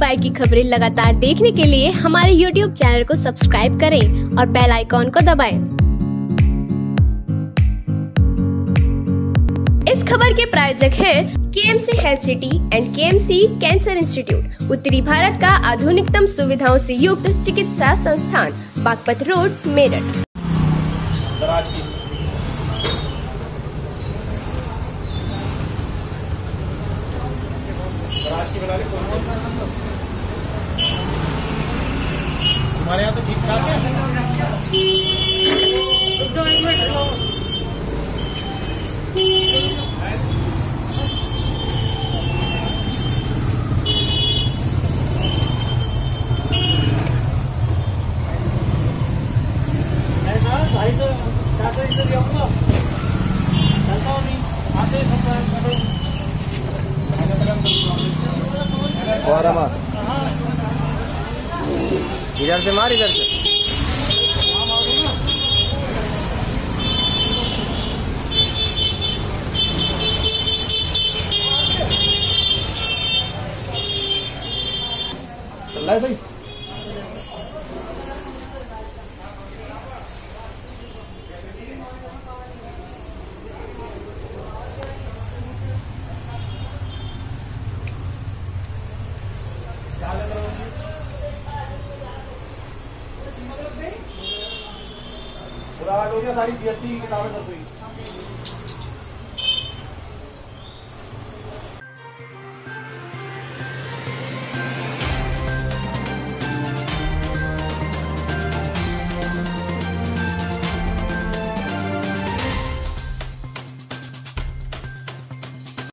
Inspire की खबरें लगातार देखने के लिए हमारे यूट्यूब चैनल को सब्सक्राइब करें और बेल आइकॉन को दबाएँ। इस खबर के प्रायोजक है KMC health city and KMC cancer institute, उत्तरी भारत का आधुनिकतम सुविधाओं से युक्त चिकित्सा संस्थान, बागपत रोड, मेरठ हमारे यहाँ तो ठीक ठाक है। ढाई सौ चार सौ इससे चलता फुहारा मार इधर से मार इधर से। चल रहा है भाई। सारी जीएसटी की किताबें सब हुई